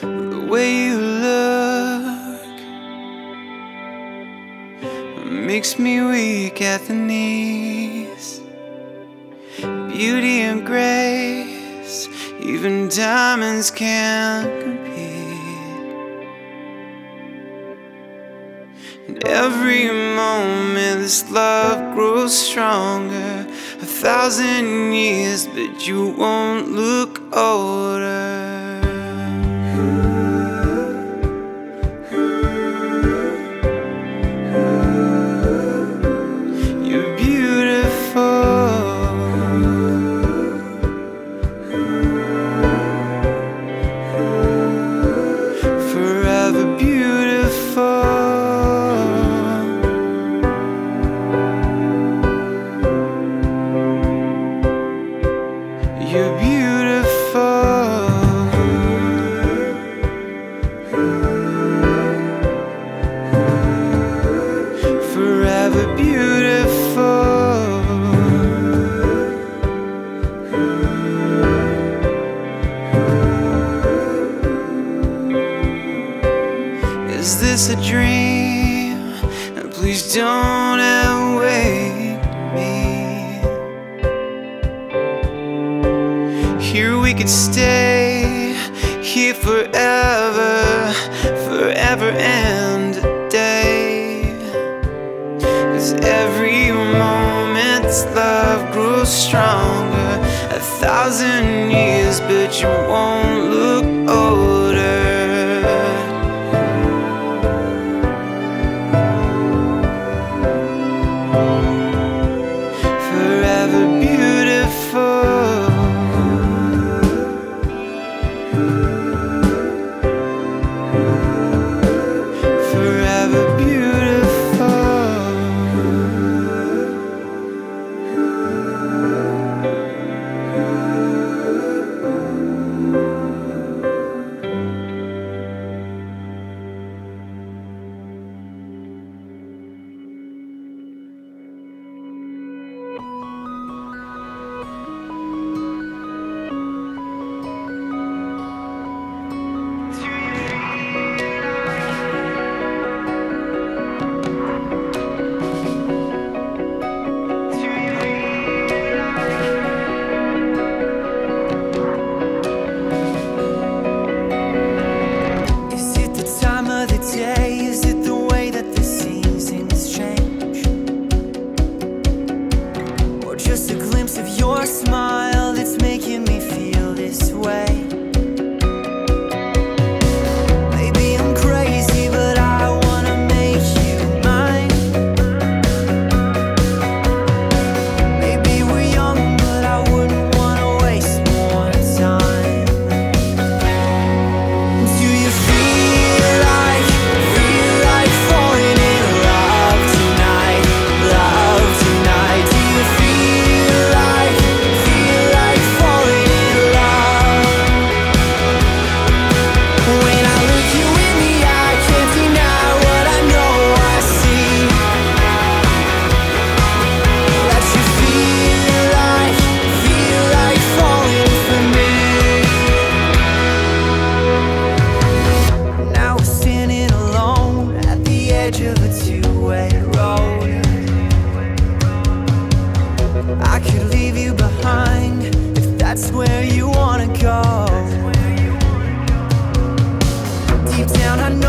the way you look makes me weak at the knees. Beauty and grace, even diamonds can't compete. And every moment this love grows stronger. A thousand years, but you won't look older. Forever beautiful. Is this a dream? Please don't awake me. Here we could stay, here forever thousand years, but you won't look older. a two-way road I could leave you behind if that's where you wanna go. Deep down I know